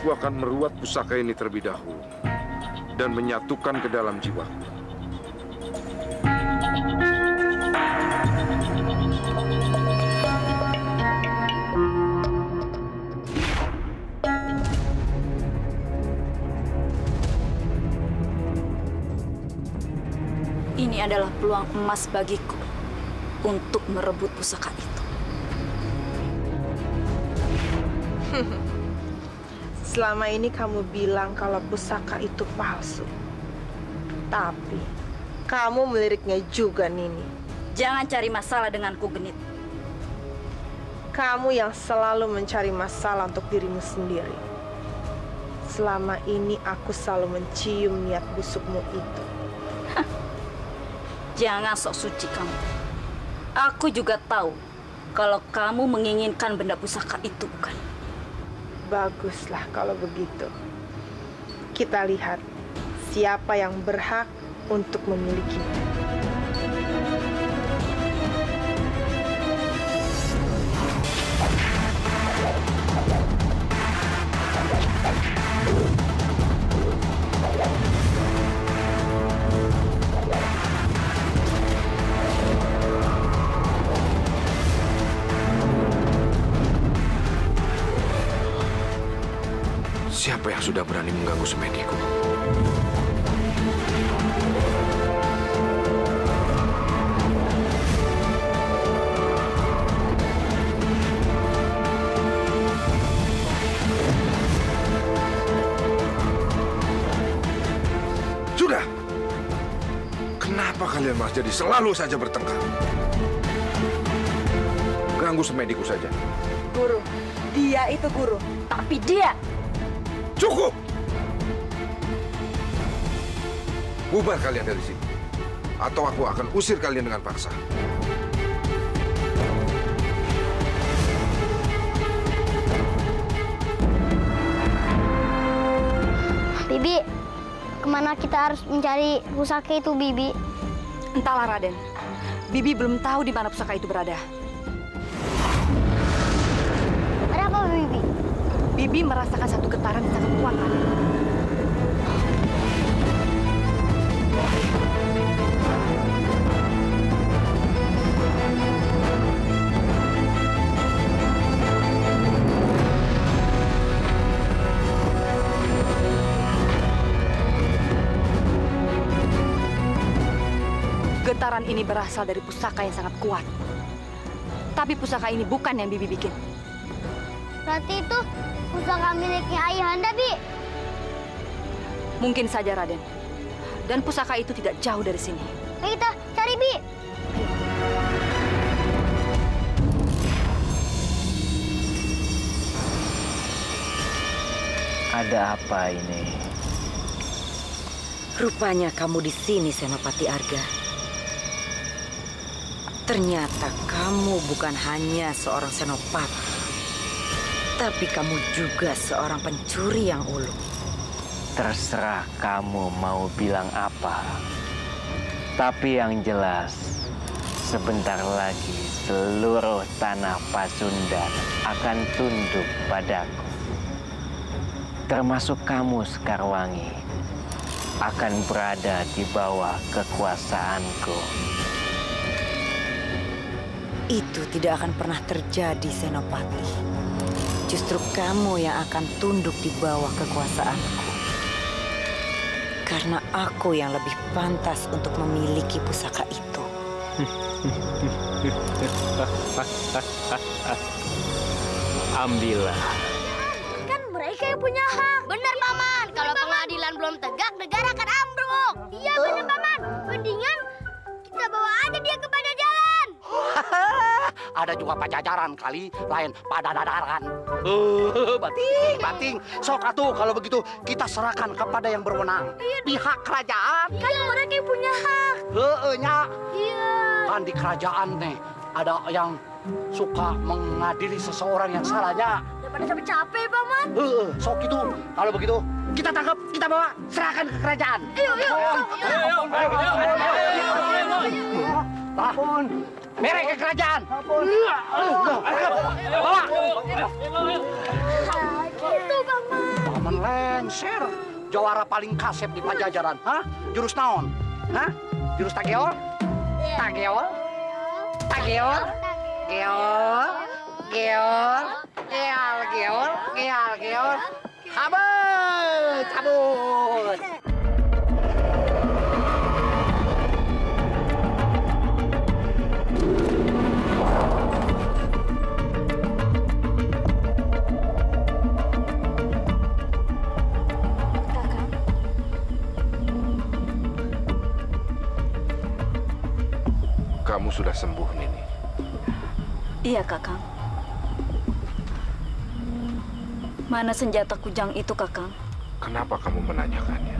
aku akan meruat pusaka ini terlebih dahulu dan menyatukan ke dalam jiwaku. Ini adalah peluang emas bagiku untuk merebut pusaka itu. Selama ini kamu bilang kalau pusaka itu palsu. Tapi kamu meliriknya juga, Nini. Jangan cari masalah denganku, Genit. Kamu yang selalu mencari masalah untuk dirimu sendiri. Selama ini aku selalu mencium niat busukmu itu. Jangan sok suci kamu. Aku juga tahu kalau kamu menginginkan benda pusaka itu, bukan? Baguslah kalau begitu. Kita lihat siapa yang berhak untuk memilikinya. Siapa yang sudah berani mengganggu semediku? Sudah! Kenapa kalian mas jadi selalu saja bertengkar? Ganggu semediku saja. Guru, dia itu guru. Tapi dia Cukup! Bubar kalian dari sini. Atau aku akan usir kalian dengan paksa. Bibi, ke mana kita harus mencari pusaka itu, Bibi? entahlah Raden. Bibi belum tahu di mana pusaka itu berada. Ada apa, Bibi? Bibi merasakan satu getaran yang sangat kuat, Raden. Getaran ini berasal dari pusaka yang sangat kuat. Tapi pusaka ini bukan yang Bibi bikin. Berarti itu pusaka miliknya Ayahanda, Bi. Mungkin saja, Raden. Dan pusaka itu tidak jauh dari sini. Ayo kita cari, Bi. Ada apa ini? Rupanya kamu di sini, Senopati Arga. Ternyata kamu bukan hanya seorang senopati, tapi kamu juga seorang pencuri yang ulung. Terserah kamu mau bilang apa. Tapi yang jelas, sebentar lagi seluruh tanah Pasundan akan tunduk padaku. Termasuk kamu, Sekarwangi, akan berada di bawah kekuasaanku. Itu tidak akan pernah terjadi, Senopati. Justru kamu yang akan tunduk di bawah kekuasaanku. Karena aku yang lebih pantas untuk memiliki pusaka itu. Ambillah. Kan mereka yang punya hak. Benar, Ada juga pajajaran kali, lain pada dadaran. Uh, bating, bating. Sok atuh kalau begitu kita serahkan kepada yang berwenang. Pihak kerajaan. Kan mereka yang punya hak. Heeh, nya. Iya. Kan di kerajaan nih ada yang suka mengadili seseorang yang salahnya. Daripada sampai capek, Paman. Heeh, sok itu. Kalau begitu kita tangkap, kita bawa, serahkan ke kerajaan. Ayo, yuk. Ampun. Merek ke kerajaan. Ampun. Bawa. Gitu, Paman. Menlengser. Jawara paling kasep di pajajaran. Hah? Jurus naon? Hah? Jurus tageol? Tageol? Tageol? Geol? Geol? Geol, geol, geol, geol. Cabut! Cabut! Kamu sudah sembuh, Nini. Iya, Kakang. Mana senjata kujang itu, Kakang? Kenapa kamu menanyakannya?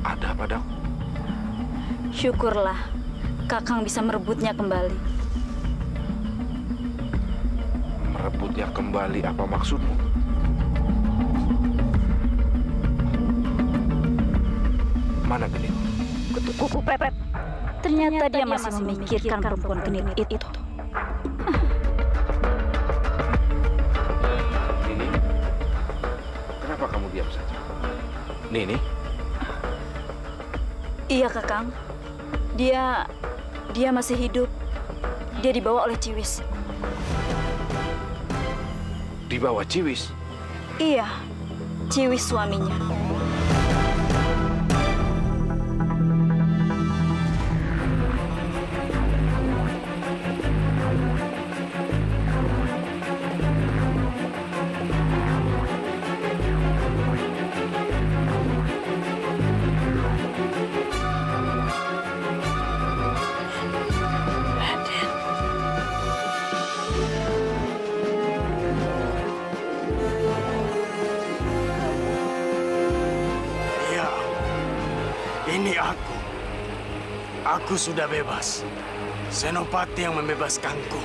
Ada padaku. Syukurlah Kakang bisa merebutnya kembali. Merebutnya kembali apa maksudmu? Mana genit? Kuku pepet. Ternyata, dia masih memikirkan perempuan genit itu. Nini? Kenapa kamu diam saja? Nini? Iya, Kakang. Dia dia masih hidup. Dia dibawa oleh Ciwis. Di bawah Ciwis? Iya, Ciwis suaminya. Aku sudah bebas. Senopati yang membebaskanku.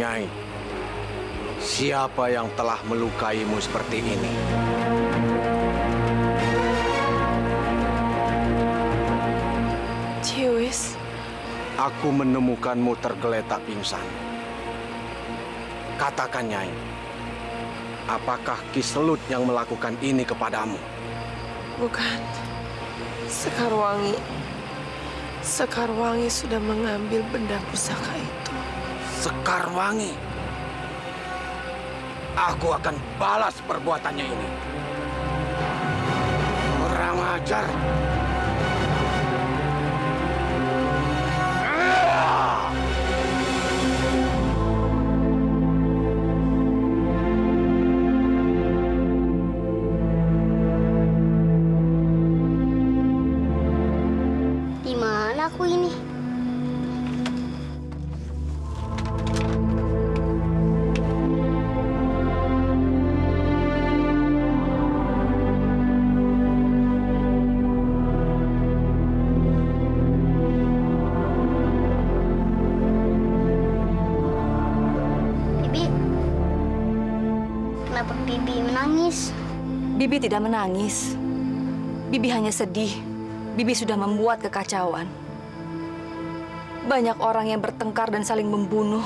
Nyai, siapa yang telah melukaimu seperti ini? Ciwis, Aku menemukanmu tergeletak pingsan. Katakan, Nyai, apakah Kiselut yang melakukan ini kepadamu? bukan. Sekarwangi. Sekarwangi sudah mengambil benda pusaka itu. Sekarwangi. Aku akan balas perbuatannya ini. Kurang ajar. Bibi, kenapa Bibi menangis? Bibi tidak menangis. Bibi hanya sedih. Bibi sudah membuat kekacauan. Banyak orang yang bertengkar dan saling membunuh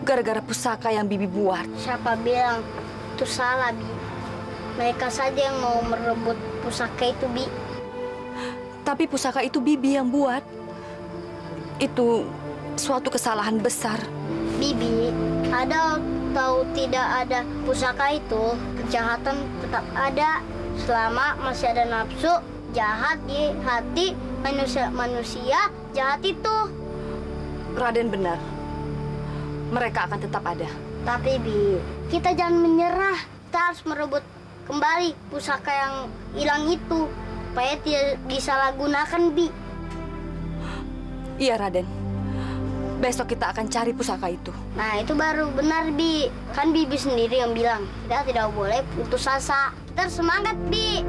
gara-gara pusaka yang Bibi buat. Siapa bilang itu salah, Bi? Mereka saja yang mau merebut pusaka itu, Bi. Tapi pusaka itu Bibi yang buat. Itu suatu kesalahan besar. Bibi, ada atau tidak ada pusaka itu, kejahatan tetap ada. Selama masih ada nafsu jahat di hati manusia-manusia jahat itu. Raden benar. Mereka akan tetap ada. Tapi Bi, kita jangan menyerah. Kita harus merebut kembali pusaka yang hilang itu supaya tidak disalahgunakan, Bi. Iya, Raden. Besok kita akan cari pusaka itu. Nah, itu baru benar, Bi. Kan Bibi sendiri yang bilang, kita tidak boleh putus asa. Kita harus semangat, Bi.